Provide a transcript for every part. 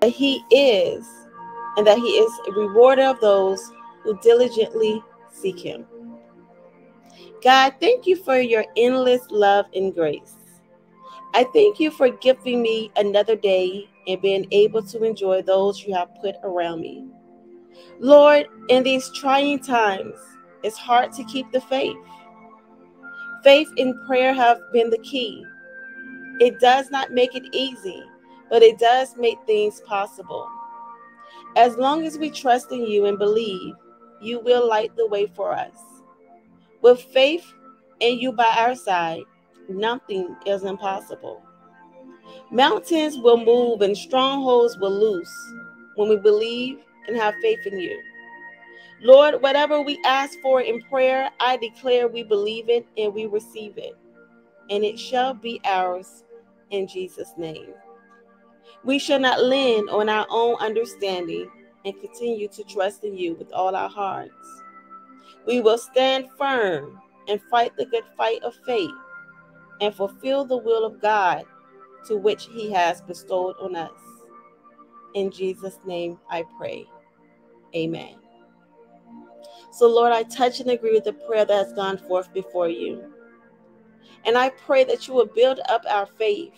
that He is, and that He is a rewarder of those who diligently seek Him. God, thank you for your endless love and grace. I thank you for giving me another day and being able to enjoy those you have put around me. Lord, in these trying times, it's hard to keep the faith. Faith and prayer have been the key. It does not make it easy, but it does make things possible. As long as we trust in you and believe, you will light the way for us. With faith and you by our side, nothing is impossible. Mountains will move and strongholds will loose when we believe and have faith in you. Lord, whatever we ask for in prayer, I declare we believe it and we receive it, and it shall be ours in Jesus' name. We shall not lean on our own understanding and continue to trust in you with all our hearts. We will stand firm and fight the good fight of faith and fulfill the will of God to which He has bestowed on us. In Jesus' name I pray. Amen. So, Lord, I touch and agree with the prayer that has gone forth before you. And I pray that you will build up our faith.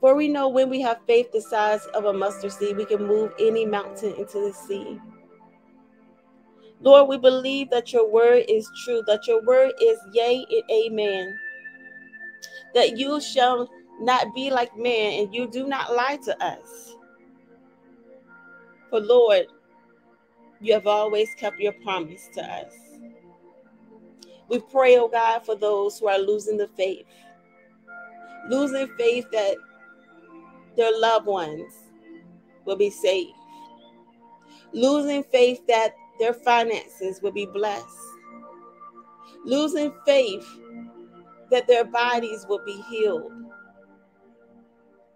For we know when we have faith the size of a mustard seed, we can move any mountain into the sea. Lord, we believe that your word is true, that your word is yea and amen. That you shall not be like man and you do not lie to us. For Lord, you have always kept your promise to us. We pray, oh God, for those who are losing the faith, losing faith that their loved ones will be safe, losing faith that their finances will be blessed. Losing faith that their bodies will be healed.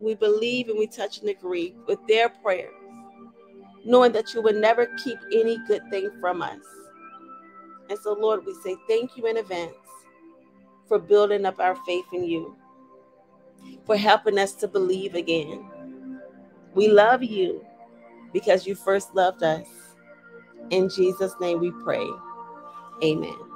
We believe and we touch and agree with their prayers, knowing that you will never keep any good thing from us. And so, Lord, we say thank you in advance for building up our faith in you, for helping us to believe again. We love you because you first loved us. In Jesus' name we pray. Amen.